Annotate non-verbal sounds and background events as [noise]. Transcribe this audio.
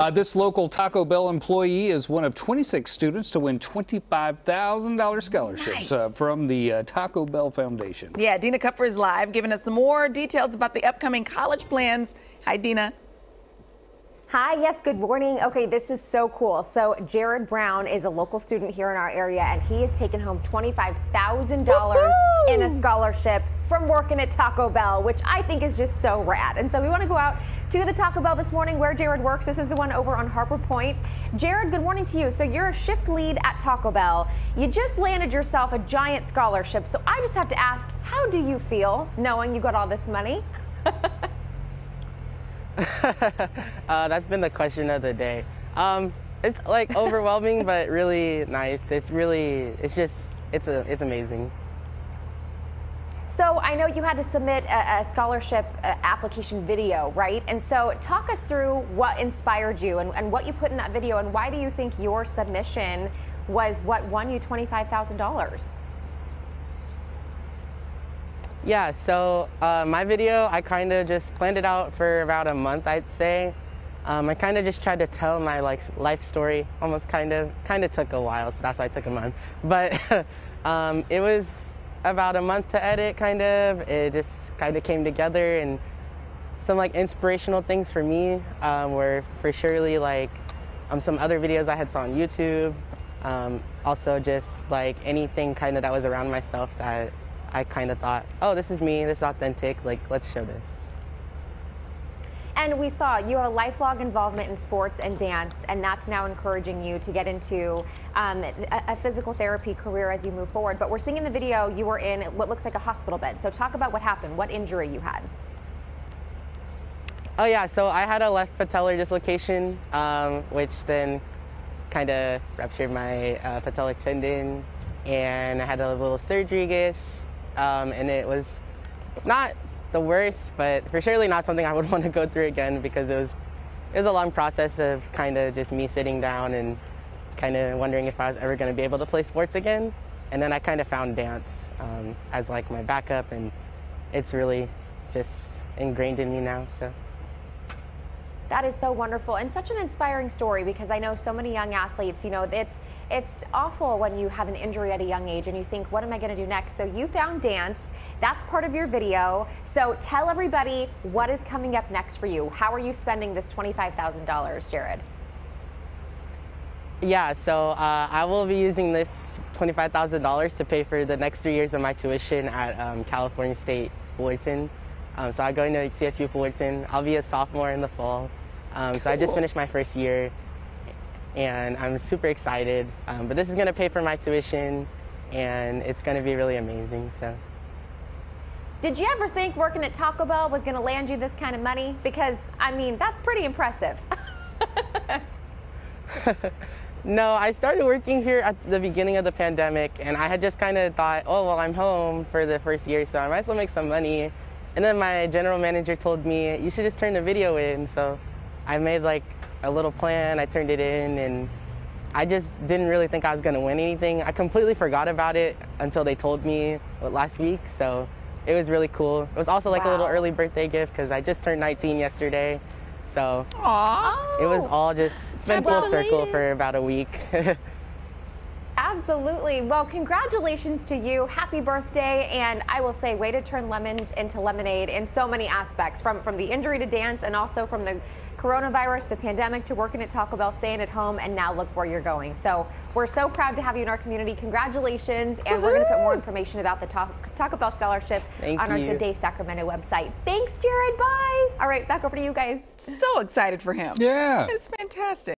Uh, this local Taco Bell employee is one of 26 students to win $25,000 scholarships Nice. uh, from the uh, Taco Bell Foundation. Yeah, Dina Kupfer is live, giving us some more details about the upcoming college plans. Hi, Dina. Hi, yes, good morning. Okay, this is so cool. So, Jared Brown is a local student here in our area, and he has taken home $25,000 in a scholarship from working at Taco Bell, which I think is just so rad. And so, we want to go out to the Taco Bell this morning where Jared works. This is the one over on Harper Point. Jared, good morning to you. So, you're a shift lead at Taco Bell. You just landed yourself a giant scholarship. So, I just have to ask, how do you feel knowing you got all this money? [laughs] [laughs] uh, that's been the question of the day. Um, it's like [laughs] overwhelming, but really nice. It's really, it's just, it's a, it's amazing. So I know you had to submit a, a scholarship uh, application video, right? And so talk us through what inspired you and, and what you put in that video, and why do you think your submission was what won you twenty-five thousand dollars? Yeah. So uh, my video, I kind of just planned it out for about a month, I'd say. Um, I kind of just tried to tell my like life story, almost kind of, kind of took a while, so that's why it took a month. [laughs] But um, it was about a month to edit, kind of. It just kind of came together, and some like inspirational things for me um, were for surely like um, some other videos I had saw on YouTube. Um, also, just like anything kind of that was around myself that I kind of thought, oh, this is me, this is authentic. Like, let's show this. And we saw you have a lifelong involvement in sports and dance, and that's now encouraging you to get into um, a, a physical therapy career as you move forward. But we're seeing in the video you were in what looks like a hospital bed. So talk about what happened, what injury you had. Oh yeah, so I had a left patellar dislocation, um, which then kind of ruptured my uh, patellar tendon, and I had a little surgery-ish, um, and it was not the worst, but for surely not something I would [laughs] want to go through again because it was it was a long process of kind of just me sitting down and kind of wondering if I was ever going to be able to play sports again, and then I kind of found dance um, as like my backup, and it's really just ingrained in me now. So. That is so wonderful and such an inspiring story because I know so many young athletes, you know, it's it's awful when you have an injury at a young age and you think, what am I going to do next? So you found dance. That's part of your video. So tell everybody what is coming up next for you. How are you spending this $25,000, Jared? Yeah, so uh, I will be using this $25,000 to pay for the next three years of my tuition at um, California State Fullerton. Um, so I'm going to CSU Fullerton. I'll be a sophomore in the fall. Um, So I just finished my first year and I'm super excited. Um, but this is going to pay for my tuition and it's going to be really amazing. So. Did you ever think working at Taco Bell was going to land you this kind of money? Because, I mean, that's pretty impressive. [laughs] No, I started working here at the beginning of the pandemic, and I had just kind of thought, oh, well, I'm home for the first year, so I might as well make some money. And then my general manager told me, you should just turn the video in. So I made like a little plan, I turned it in, and I just didn't really think I was gonna win anything. I completely forgot about it until they told me last week, so it was really cool. It was also like a little early birthday gift because I just turned 19 yesterday. So Aw. it was all just, it's been full circle for about a week. [laughs] Absolutely. Well, congratulations to you. Happy birthday. And I will say, way to turn lemons into lemonade in so many aspects from, from the injury to dance and also from the coronavirus, the pandemic to working at Taco Bell, staying at home, and now look where you're going. So we're so proud to have you in our community. Congratulations. And we're going to put more information about the Ta- Taco Bell Scholarship Thank on our you. Good Day Sacramento website. Thanks, Jared. Bye. All right, back over to you guys. So excited for him. Yeah. It's fantastic.